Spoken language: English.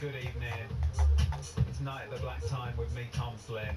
good evening. It's Night at the Black Time with me, Tom Flynn.